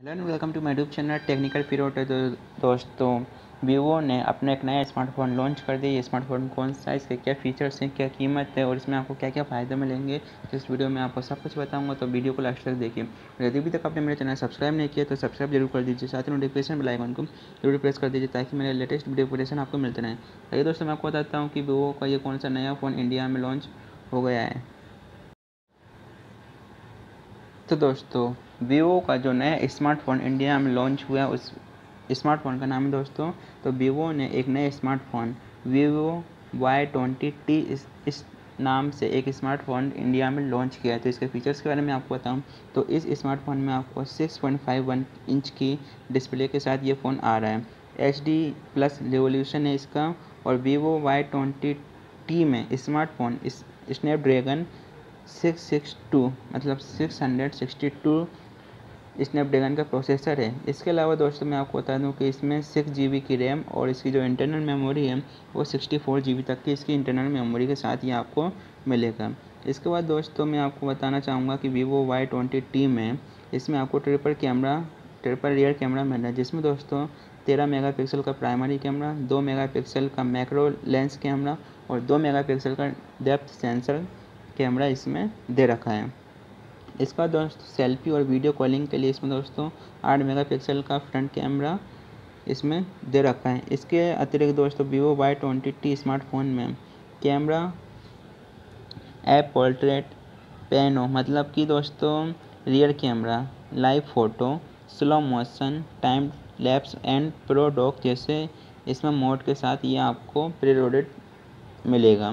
Hello and welcome to my YouTube channel technical period तो दोस्तों। Vivo ने अपना एक नया स्मार्टफ़ोन लॉन्च कर दिया। ये स्मार्टफ़ोन कौन सा है? इसके क्या फीचर्स हैं? क्या कीमत है? और इसमें आपको क्या क्या फ़ायदे मिलेंगे? तो इस वीडियो में आपको सब कुछ बताऊँगा। तो वीडियो को लास्ट तक देखिए। यदि भी तक आपने मेरे चैनल सब्सक्राइब नहीं किया तो सब्सक्राइब ज़रूर कर दीजिए। साथ ही नोटिफिकेशन बेल आइकन को ज़रूर प्रेस कर दीजिए, ताकि मेरे लेटेस्ट वीडियो नोटिफिकेशन आपको मिलते रहें। आइए दोस्तों, मैं आपको बताता हूँ कि वीवो का ये कौन सा नया फ़ोन इंडिया में लॉन्च हो गया है। तो दोस्तों वीवो का जो नया स्मार्टफ़ोन इंडिया में लॉन्च हुआ है उस स्मार्टफ़ोन का नाम है दोस्तों तो वीवो ने एक नया smartphone Vivo Y twenty T इस, इस नाम से एक स्मार्टफ़ोन इंडिया में लॉन्च किया है। तो इसके फीचर्स के बारे में आपको बताऊँ तो इस स्मार्टफ़ोन में आपको 6.51 इंच की डिस्प्ले के साथ ये फ़ोन आ रहा है। एच डी प्लस रेवोल्यूशन है इसका और वीवो वाई ट्वेंटी टी में स्मार्टफ़ोन इस स्नैपड्रैगन सिक्स सिक्स टू मतलब six hundred sixty two Snapdragon का प्रोसेसर है। इसके अलावा दोस्तों मैं आपको बता दूँ कि इसमें सिक्स जी की रैम और इसकी जो इंटरनल मेमोरी है, वो सिक्सटी फोर जी तक की इसकी इंटरनल मेमोरी के साथ ही आपको मिलेगा। इसके बाद दोस्तों मैं आपको बताना चाहूँगा कि वीवो वाई ट्वेंटी टी में इसमें आपको triple camera, triple rear camera मिल जिसमें दोस्तों तेरह मेगापिक्सल का प्राइमरी कैमरा, दो मेगापिक्सल का मैक्रो लेंस कैमरा और दो मेगापिक्सल का डेप्थ सेंसर कैमरा इसमें दे रखा है। इसका दोस्तों सेल्फी और वीडियो कॉलिंग के लिए इसमें दोस्तों आठ मेगापिक्सल का फ्रंट कैमरा इसमें दे रखा है। इसके अतिरिक्त दोस्तों Vivo Y twenty T smartphone में कैमरा ऐप पोर्ट्रेट पेनो मतलब कि दोस्तों rear camera live photo slow motion time lapse and pro doc जैसे इसमें मोड के साथ ये आपको प्रीलोडेड मिलेगा।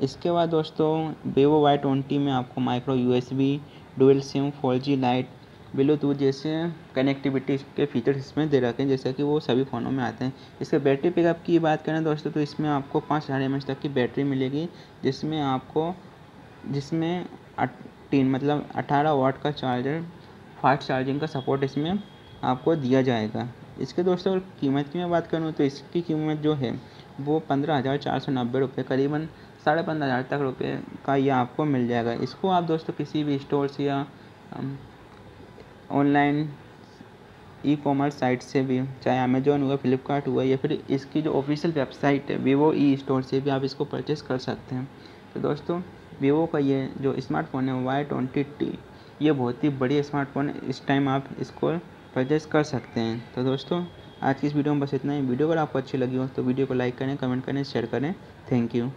इसके बाद दोस्तों वीवो वाई ट्वेंटी में आपको micro U S B dual SIM four G lite Bluetooth जैसे कनेक्टिविटी के फीचर्स इसमें दे रखे हैं, जैसे कि वो सभी फ़ोनों में आते हैं। इसके बैटरी पिकअप की बात करें दोस्तों तो इसमें आपको पाँच हज़ार एम तक की बैटरी मिलेगी, जिसमें आपको, जिसमें तीन मतलब अठारह वाट का चार्जर फास्ट चार्जिंग का सपोर्ट इसमें आपको दिया जाएगा। इसके दोस्तों, कीमत की मैं बात करूँ तो इसकी कीमत जो है, वो पंद्रह हज़ार चार सौ नब्बे रुपये करीबन साढ़े पंद्रह हज़ार तक रुपये का ये आपको मिल जाएगा। इसको आप दोस्तों किसी भी स्टोर से या ऑनलाइन ई कॉमर्स साइट से भी, चाहे अमेजोन हुआ फ्लिपकार्ट हुआ, या फिर इसकी जो ऑफिशियल वेबसाइट है वीवो ई स्टोर से भी आप इसको परचेस कर सकते हैं। तो दोस्तों वीवो का ये जो स्मार्टफ़ोन है वाई ट्वेंटी टी ये बहुत ही बढ़िया स्मार्टफ़ोन है। इस टाइम आप इसको परचेस कर सकते हैं। तो दोस्तों, आज की इस वीडियो में बस इतना ही। वीडियो अगर आपको अच्छी लगी हो तो वीडियो को लाइक करें कमेंट करें शेयर करें। Thank you